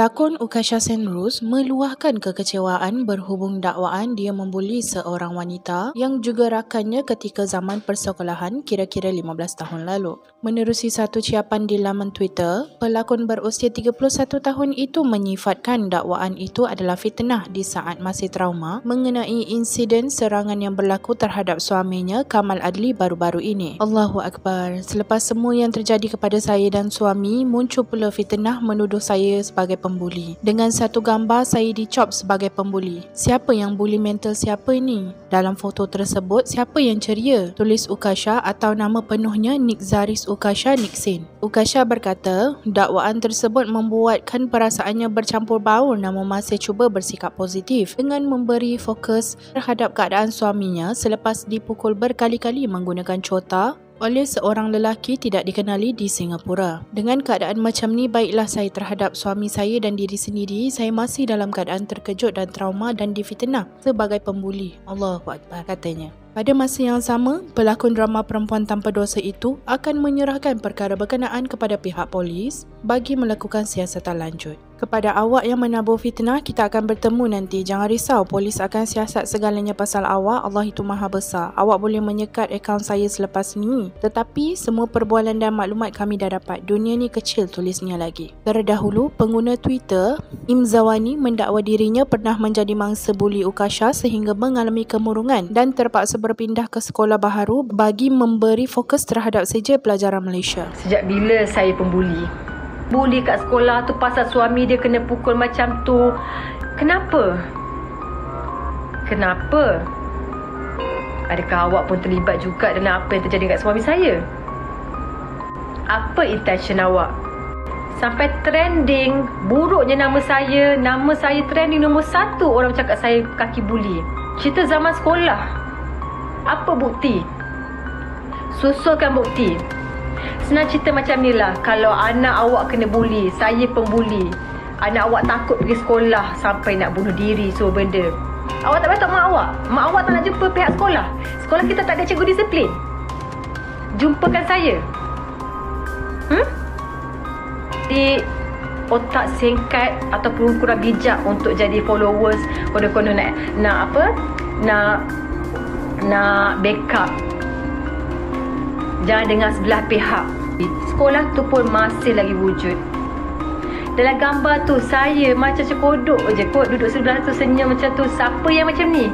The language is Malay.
Pelakon Ukasha Senrus meluahkan kekecewaan berhubung dakwaan dia membuli seorang wanita yang juga rakannya ketika zaman persekolahan kira-kira 15 tahun lalu. Menerusi satu ciapan di laman Twitter, pelakon berusia 31 tahun itu menyifatkan dakwaan itu adalah fitnah di saat masih trauma mengenai insiden serangan yang berlaku terhadap suaminya Kamal Adli baru-baru ini. Allahu Akbar. Selepas semua yang terjadi kepada saya dan suami, muncul pula fitnah menuduh saya sebagai pembuli. Dengan satu gambar saya dicop sebagai pembuli. Siapa yang bully mental siapa ini? Dalam foto tersebut, siapa yang ceria? Tulis Ukasha atau nama penuhnya Nick Zaris Ukasha Nixin. Ukasha berkata, dakwaan tersebut membuatkan perasaannya bercampur baur namun masih cuba bersikap positif dengan memberi fokus terhadap keadaan suaminya selepas dipukul berkali-kali menggunakan cota oleh seorang lelaki tidak dikenali di Singapura. Dengan keadaan macam ni, baiklah saya terhadap suami saya dan diri sendiri, saya masih dalam keadaan terkejut dan trauma dan difitnah sebagai pembuli. Allah Akbar katanya. Pada masa yang sama, pelakon drama perempuan tanpa dosa itu akan menyerahkan perkara berkenaan kepada pihak polis bagi melakukan siasatan lanjut. Kepada awak yang menabur fitnah, kita akan bertemu nanti. Jangan risau, polis akan siasat segalanya pasal awak. Allah itu maha besar. Awak boleh menyekat akaun saya selepas ni. Tetapi, semua perbualan dan maklumat kami dah dapat. Dunia ni kecil tulisnya lagi. Terdahulu, pengguna Twitter, Imzawani mendakwa dirinya pernah menjadi mangsa buli Ukasha sehingga mengalami kemurungan dan terpaksa berpindah ke sekolah baharu bagi memberi fokus terhadap saja pelajaran Malaysia. Sejak bila saya pembuli? Buli kat sekolah tu pasal suami dia kena pukul macam tu. Kenapa? Kenapa? Adakah awak pun terlibat juga dalam apa yang terjadi kat suami saya? Apa intention awak? Sampai trending, buruknya nama saya, nama saya trending nombor satu orang cakap saya kaki buli. Cerita zaman sekolah. Apa bukti? Susulkan bukti. Senang cerita macam ni lah Kalau anak awak kena bully Saya pembuli Anak awak takut pergi sekolah Sampai nak bunuh diri Semua benda. Awak tak patut mak awak. Mak awak tak nak jumpa pihak sekolah. Sekolah kita tak ada cikgu disiplin. Jumpakan saya. Hmm? Di otak singkat ataupun kurang bijak untuk jadi followers konon-konon nak nak apa? Nak nak backup jangan dengar sebelah pihak. Sekolah tu pun masih lagi wujud. Dalam gambar tu saya macam cekodok je kot duduk sebelah tu senyum macam tu. Siapa yang macam ni?